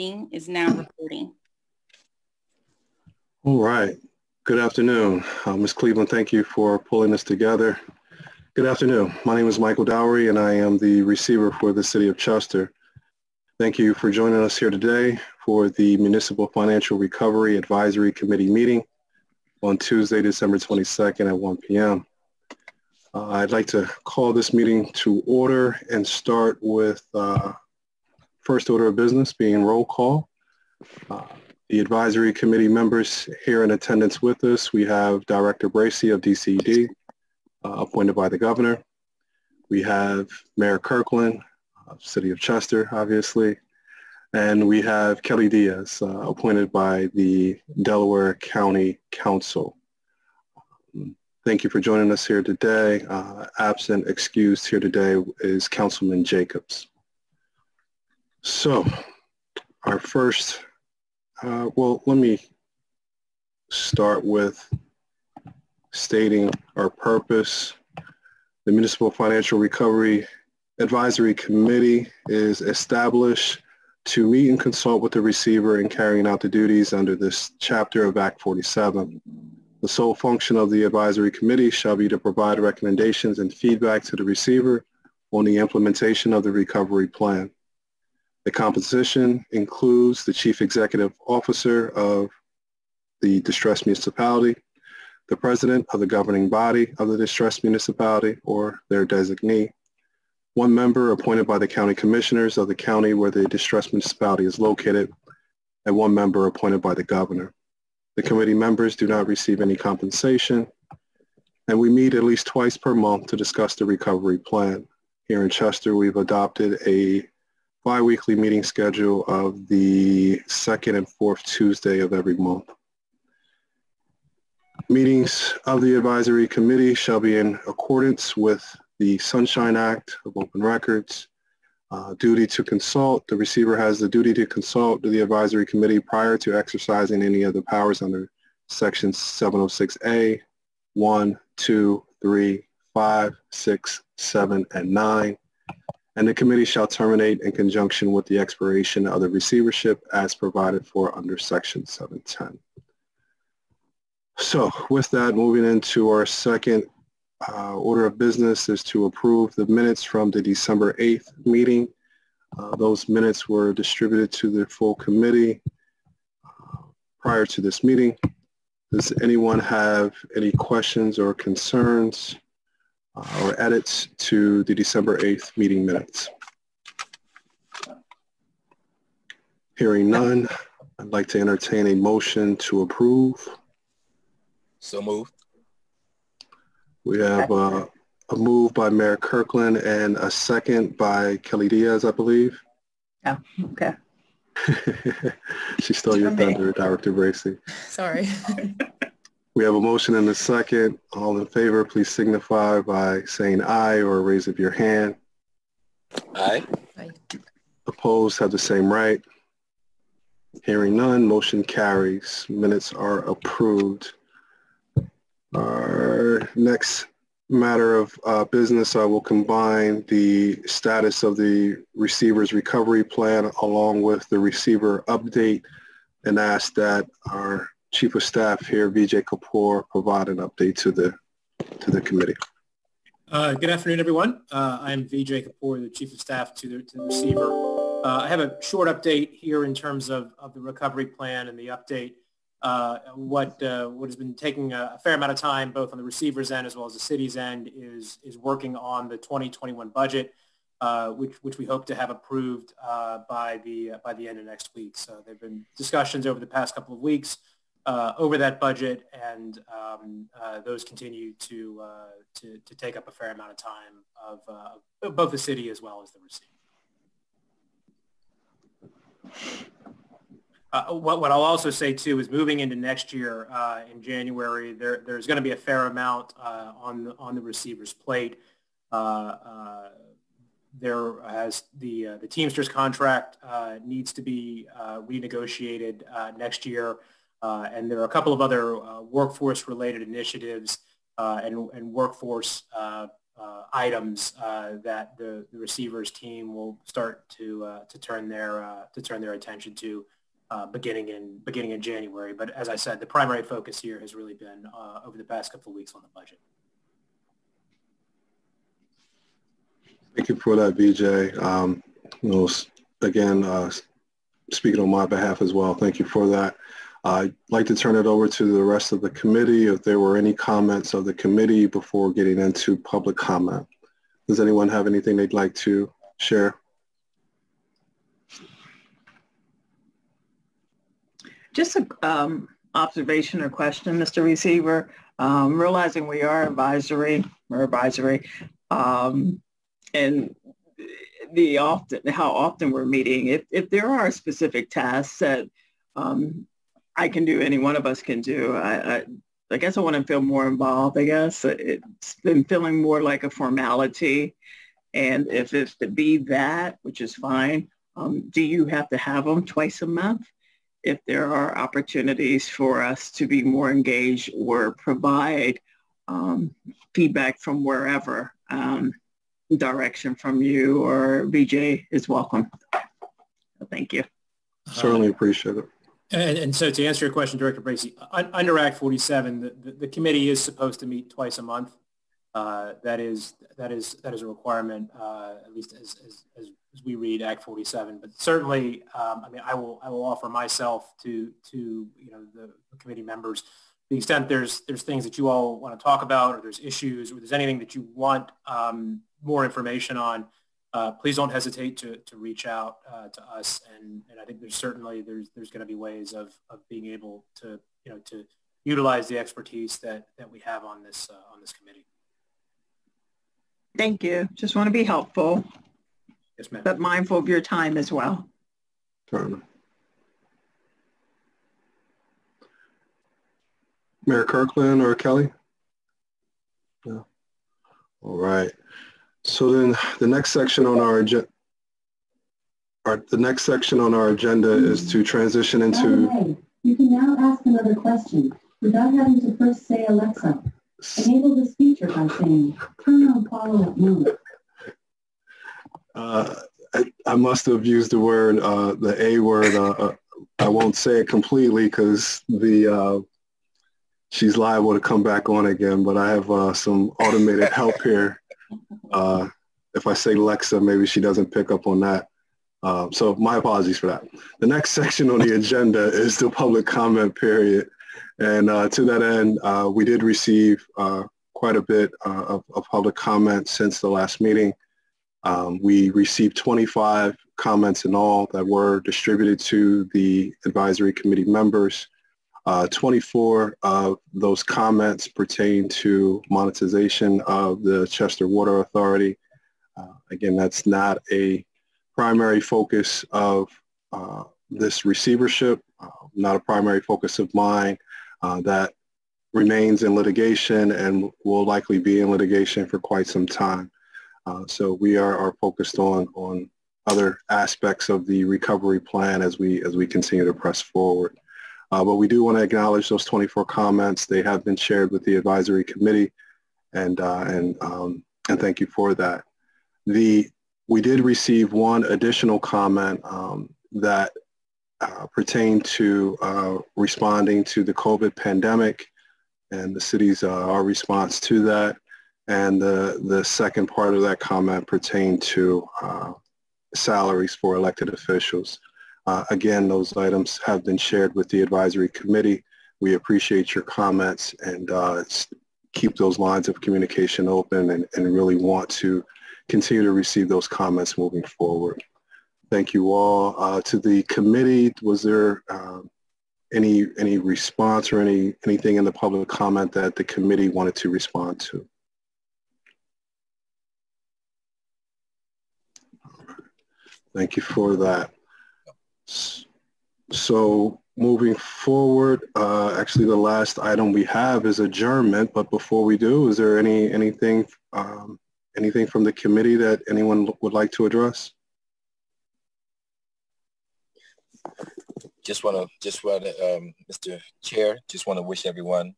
meeting is now recording. All right. Good afternoon. Uh, Ms. Cleveland, thank you for pulling this together. Good afternoon. My name is Michael Doweary and I am the receiver for the City of Chester. Thank you for joining us here today for the Municipal Financial Recovery Advisory Committee meeting on Tuesday, December 22nd at 1 p.m. Uh, I'd like to call this meeting to order and start with uh, first order of business being roll call. Uh, the advisory committee members here in attendance with us, we have Director Bracy of DCD, uh, appointed by the governor. We have Mayor Kirkland, City of Chester, obviously. And we have Kelly Diaz, uh, appointed by the Delaware County Council. Thank you for joining us here today. Uh, absent, excused here today is Councilman Jacobs. So our first, uh, well, let me start with stating our purpose. The Municipal Financial Recovery Advisory Committee is established to meet and consult with the receiver in carrying out the duties under this chapter of Act 47. The sole function of the advisory committee shall be to provide recommendations and feedback to the receiver on the implementation of the recovery plan. The composition includes the chief executive officer of the distressed municipality, the president of the governing body of the distressed municipality or their designee, one member appointed by the county commissioners of the county where the distressed municipality is located, and one member appointed by the governor. The committee members do not receive any compensation, and we meet at least twice per month to discuss the recovery plan. Here in Chester, we've adopted a bi-weekly meeting schedule of the second and fourth Tuesday of every month. Meetings of the advisory committee shall be in accordance with the Sunshine Act of Open Records, uh, duty to consult. The receiver has the duty to consult the advisory committee prior to exercising any of the powers under Section 706A, 1, 2, 3, 5, 6, 7, and 9. And the committee shall terminate in conjunction with the expiration of the receivership as provided for under section 710. So with that, moving into our second uh, order of business is to approve the minutes from the December 8th meeting. Uh, those minutes were distributed to the full committee uh, prior to this meeting. Does anyone have any questions or concerns or edits to the December 8th meeting minutes? Hearing none, I'd like to entertain a motion to approve. So moved. We have uh, a move by Mayor Kirkland and a second by Kelly Diaz, I believe. Oh, okay. she stole your thunder, Director Bracy. Sorry. we have a motion and a second. All in favor, please signify by saying aye or raise up your hand. Aye. Aye. Opposed have the same right. Hearing none, motion carries. Minutes are approved. Our next matter of uh, business, I will combine the status of the receiver's recovery plan along with the receiver update and ask that our chief of staff here, Vijay Kapoor, provide an update to the to the committee. Uh, good afternoon, everyone. Uh, I'm Vijay Kapoor, the chief of staff to the, to the receiver. Uh, I have a short update here in terms of, of the recovery plan and the update uh, what uh, what has been taking a, fair amount of time, both on the receiver's end as well as the city's end, is is working on the 2021 budget, uh, which which we hope to have approved by the by the end of next week. So there've been discussions over the past couple of weeks uh, over that budget, and um, those continue to, to to take up a fair amount of time of both the city as well as the receiver. Uh, what, what I'll also say too is moving into next year uh, in January, there, there's going to be a fair amount uh, on the, on the receiver's plate. Uh, uh, there has the uh, the Teamsters contract needs to be renegotiated next year, and there are a couple of other workforce related initiatives and, and workforce uh, items uh, that the, the receivers team will start to uh, to turn their uh, to turn their attention to uh, beginning in beginning in January. But as I said, the primary focus here has really been uh, over the past couple of weeks on the budget. Thank you for that, Vijay. Um, again, speaking on my behalf as well, thank you for that. I'd like to turn it over to the rest of the committee if there were any comments of the committee before getting into public comment. Does anyone have anything they'd like to share? Just an um, observation or question, Mr. Receiver. Um, realizing we are advisory, we're advisory, um, and the often how often we're meeting. If if there are specific tasks that um, I can do, any one of us can do. I, I, I guess I want to feel more involved. I guess it's been feeling more like a formality. And if it's to be that, which is fine, um, do you have to have them twice a month? If there are opportunities for us to be more engaged or provide um, feedback from wherever, um, direction from you or Vijay is welcome. Thank you. Certainly appreciate it. And, and, so to answer your question, Director Bracy, under Act 47, the, the, the, committee is supposed to meet twice a month. Uh, that is that is that is a requirement, uh, at least as, as, as, we read Act 47. But certainly, um, I mean, I will I will offer myself to to you know the, the committee members, the extent there's there's things that you all want to talk about, or there's issues, or there's anything that you want um, more information on uh, please don't hesitate to, to reach out uh, to us. And, and I think there's certainly there's there's going to be ways of, of being able to you know to utilize the expertise that that we have on this uh, on this committee. Thank you. Just want to be helpful. Yes, ma'am. But mindful of your time as well. Certainly. Mayor Kirkland or Kelly? No. All right. So then the next section on our agenda, the next section on our agenda is to transition into... You can now ask another question without having to first say Alexa. Enable this feature by saying, turn on follow-up mode. Uh, I, I, must have used the word, uh, the A word. Uh, uh I won't say it completely because the uh, she's liable to come back on again, but I have uh, some automated help here uh, if I say Lexa, maybe she doesn't pick up on that. Uh, so my apologies for that. The next section on the agenda is the public comment period. And uh, to that end, uh, we did receive uh, quite a bit uh, of, of, public comment since the last meeting. Um, we received 25 comments in all that were distributed to the advisory committee members. Uh, 24 of those comments pertain to monetization of the Chester Water Authority. Uh, again, that's not a primary focus of uh, this receivership, uh, not a primary focus of mine. Uh, that remains in litigation and will likely be in litigation for quite some time. Uh, so we are, are focused on, on other aspects of the recovery plan as we, as we continue to press forward. Uh, but we do want to acknowledge those 24 comments. They have been shared with the advisory committee, and uh, and um, and thank you for that. The we did receive one additional comment um, that uh, pertained to uh, responding to the COVID pandemic and the city's uh, our response to that. And the the second part of that comment pertained to uh, salaries for elected officials. Uh, again, those items have been shared with the advisory committee. We appreciate your comments and uh, keep those lines of communication open and, and really want to continue to receive those comments moving forward. Thank you all. Uh, to the committee, was there uh, any any response or any anything in the public comment that the committee wanted to respond to? Thank you for that. So moving forward, uh, actually the last item we have is adjournment. But before we do, is there any anything um, anything from the committee that anyone would like to address? Just want to, just want to, um, Mr. Chair, just want to wish everyone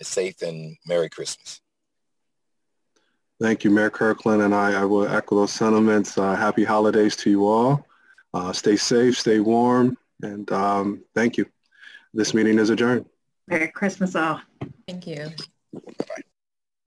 a safe and Merry Christmas. Thank you, Mayor Kirkland, and I, I will echo those sentiments. Uh, happy holidays to you all. Uh, stay safe, stay warm, and um, thank you. This meeting is adjourned. Merry Christmas all. Thank you. Bye.